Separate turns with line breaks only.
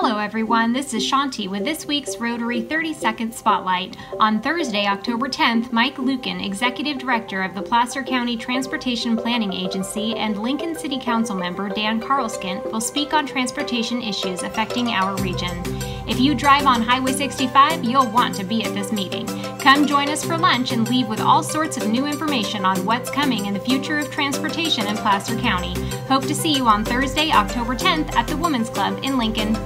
Hello, everyone. This is Shanti with this week's Rotary 30 Second Spotlight. On Thursday, October 10th, Mike Luken, Executive Director of the Placer County Transportation Planning Agency, and Lincoln City Council member Dan Karleskint will speak on transportation issues affecting our region. If you drive on Highway 65, you'll want to be at this meeting. Come join us for lunch and leave with all sorts of new information on what's coming in the future of transportation in Placer County. Hope to see you on Thursday, October 10th at the Women's Club in Lincoln.